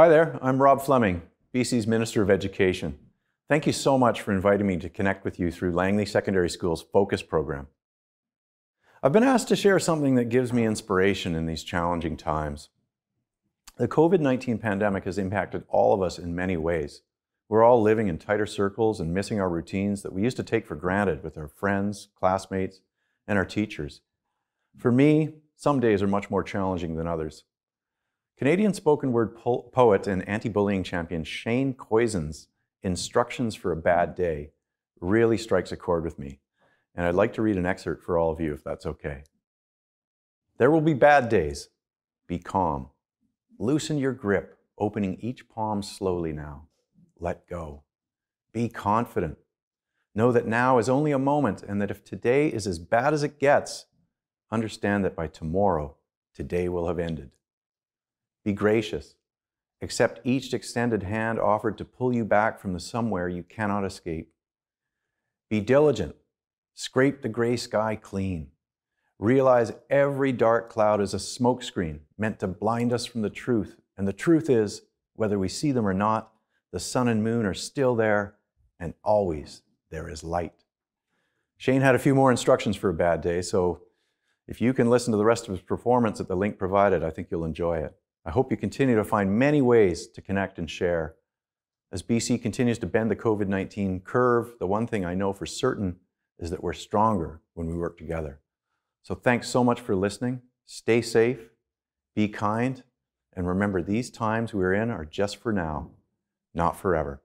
Hi there, I'm Rob Fleming, BC's Minister of Education. Thank you so much for inviting me to connect with you through Langley Secondary School's Focus program. I've been asked to share something that gives me inspiration in these challenging times. The COVID-19 pandemic has impacted all of us in many ways. We're all living in tighter circles and missing our routines that we used to take for granted with our friends, classmates, and our teachers. For me, some days are much more challenging than others. Canadian spoken word po poet and anti-bullying champion Shane Koyczan's Instructions for a Bad Day really strikes a chord with me. And I'd like to read an excerpt for all of you if that's okay. There will be bad days. Be calm. Loosen your grip, opening each palm slowly now. Let go. Be confident. Know that now is only a moment and that if today is as bad as it gets, understand that by tomorrow, today will have ended. Be gracious. Accept each extended hand offered to pull you back from the somewhere you cannot escape. Be diligent. Scrape the gray sky clean. Realize every dark cloud is a smokescreen meant to blind us from the truth. And the truth is, whether we see them or not, the sun and moon are still there, and always there is light. Shane had a few more instructions for a bad day, so if you can listen to the rest of his performance at the link provided, I think you'll enjoy it. I hope you continue to find many ways to connect and share. As BC continues to bend the COVID 19 curve, the one thing I know for certain is that we're stronger when we work together. So thanks so much for listening. Stay safe, be kind, and remember these times we're in are just for now, not forever.